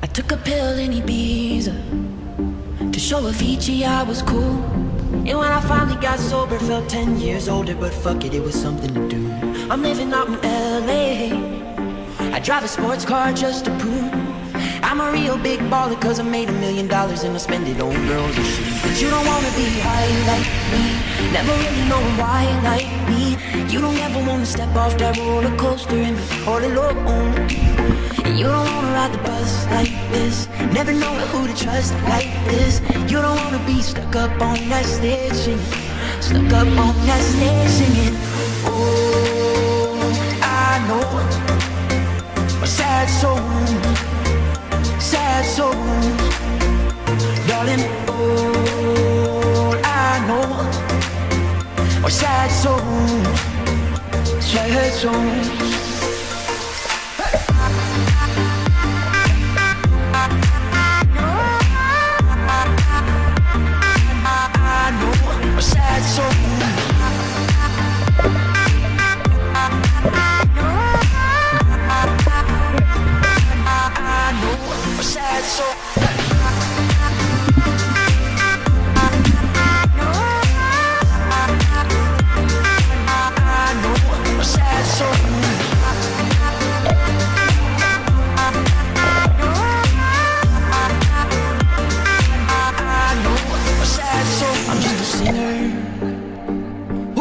I took a pill in Ibiza to show Avicii I was cool. And when I finally got sober, felt 10 years older, but fuck it, it was something to do. I'm living out in LA. I drive a sports car just to prove I'm a real big baller, cause I made a million dollars and I spend it on girls and shit. But you don't wanna be high like me, never really know why like me. You don't ever wanna step off that roller coaster and be all alone. And you don't wanna ride the bus like this, never know who to trust like this. You don't wanna be stuck up on that stage singing, stuck up on that stage singing. Oh, I know are sad souls, sad souls. I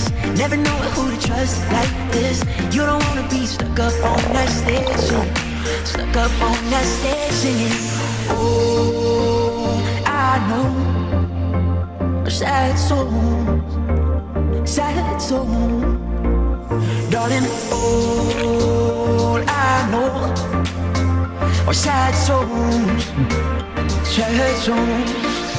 this Never know who to trust like this. You don't wanna be stuck up on that stage Stuck up on that stage singing Oh, I know. Sad soul Sad soul Darling, all I know. Are sad souls. Sad souls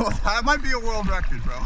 that might be a world record, bro.